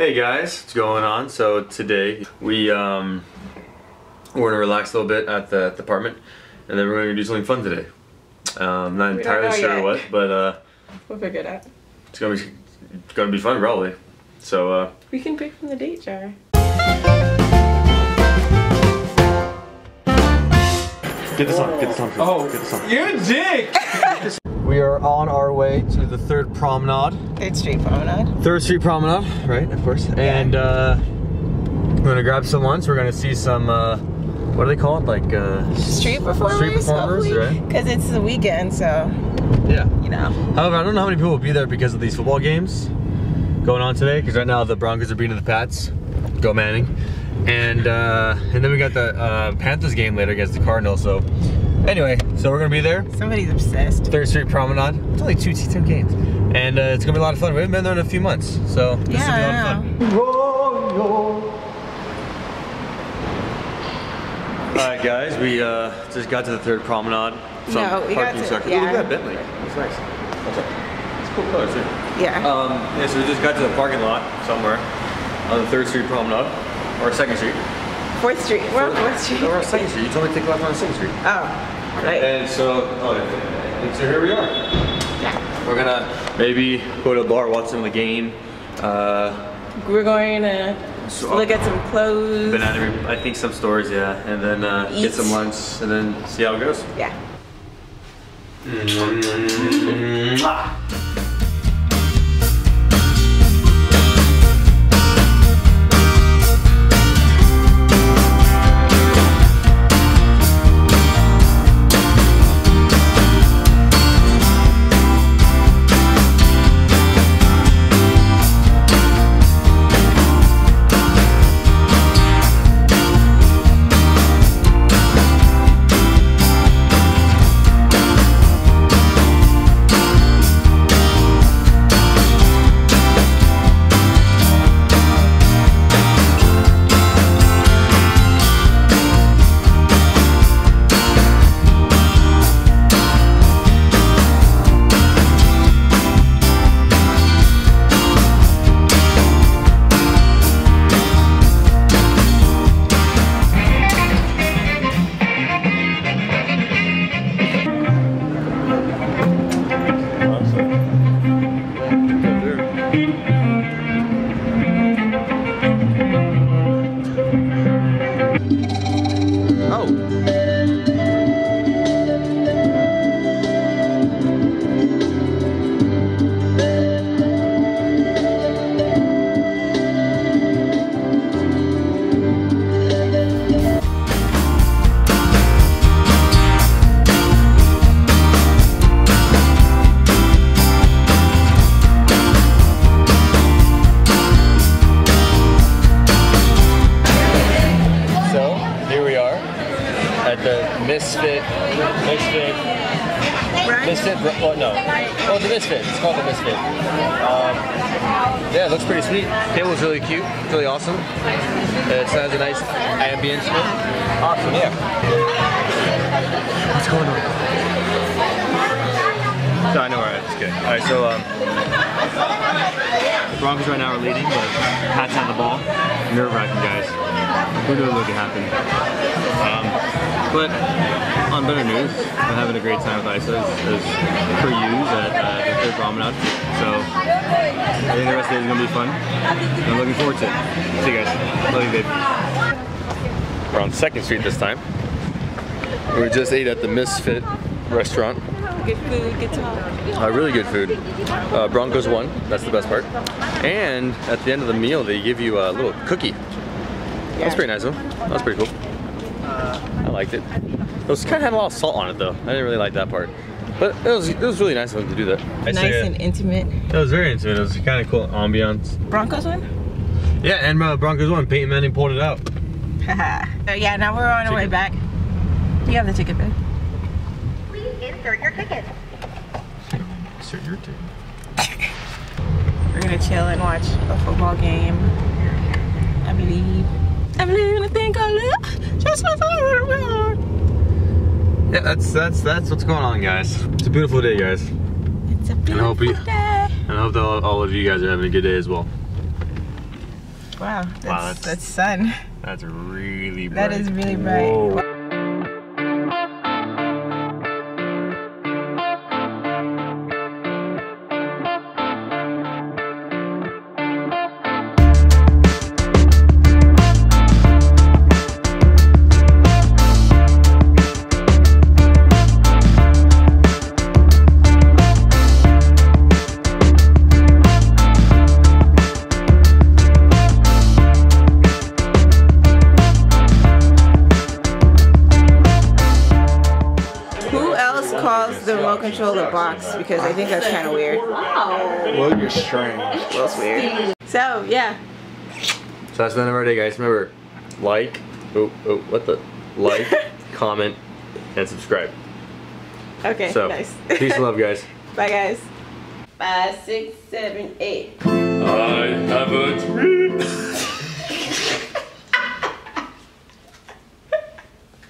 Hey guys, what's going on? So today we um we're gonna relax a little bit at the, at the apartment, and then we're gonna do something fun today. Um, not We don't entirely sure yet. what, but uh, We'll figure it out. it's gonna be it's gonna be fun probably. So uh, We can pick from the date jar. get this on, get this on, Oh, get this on. you're dick! We are on our way to the third promenade, Third Street Promenade. Third Street Promenade, right? Of course. And uh, we're gonna grab some lunch. We're gonna see some. Uh, what do they call it? Like uh, Street performers. Street performers, right? Because it's the weekend, so Yeah. you know. However, I don't know how many people will be there because of these football games going on today. Because right now the Broncos are beating the Pats. Go Manning. And uh, and then we got the uh, Panthers game later against the Cardinals. So anyway, so we're gonna be there. Somebody's obsessed. Third Street Promenade. It's only two two games, and uh, it's gonna be a lot of fun. We haven't been there in a few months, so this Yeah, will be a I lot of fun. All right, guys, we uh, just got to the third promenade. Some No, we got parking to- structure. yeah. Ooh, look at that Bentley. It's nice. What's up? It's a cool color too. Yeah. Um, yeah, so we just got to the parking lot somewhere on the Third Street Promenade or Second Street. Fourth Street. We're on Fourth Street. Or Second Street. You told me to take left on Second Street. Oh, right. And so, oh, and so here we are. We're gonna maybe go to a bar, watch some of the game. Uh, We're going to So- look at some clothes. banana, I think some stores, yeah, and then uh, get some lunch, and then see how it goes. Yeah. Oh. Misfit, Misfit, Misfit. Well, no, oh, the Misfit. It's called the Misfit. Um, yeah, it looks pretty sweet. Table's really cute, it's really awesome. It has a nice ambience. Awesome, yeah. What's going on? No, I know where it's good. All right, so um, Broncos right now are leading, but Pats have the ball. Nerve wracking, guys. Who knows what could happen? Um, but on better news, I'm having a great time with Aisa as, as at uh, the third promenade. So I think the rest of the day is gonna be fun. I'm looking forward to it. See you guys. Love you, babe. We're on Second Street this time. We just ate at the Misfit restaurant. Good food, good talk. Uh, really good food. Uh, Broncos won. That's the best part. And at the end of the meal, they give you a little cookie. That's pretty nice, though. That's pretty cool. I liked it. It was kind of had a lot of salt on it, though. I didn't really like that part. But it was it was really nice of them to do that. Nice and intimate. It was very intimate. It was kind of cool ambiance. Broncos win? Yeah, and uh, Broncos won. Peyton Manning pulled it out. Haha. so yeah, now we're on our way back. You have the ticket, babe. Please insert your ticket. Insert your ticket. We're gonna chill and watch a football game. I believe. I believe in a thing called love. Just as I remember. Yeah, that's that's that's what's going on, guys. It's a beautiful day, guys. It's a hope beautiful you- day. And I hope that all, all of you guys are having a good day as well. Wow, that's, Wow, that's- that's sun. That's really bright. That is really bright. Whoa. Calls the remote control a box? Because I think that's kind of weird. Wow. Well, you're strange. That's weird. So yeah, So that's the end of our day, guys. Remember, like, oh, oh, what the? Like, comment, and subscribe. okay, So, nice. peace and love, guys. Bye guys. Five, six, seven, eight. I have a dream.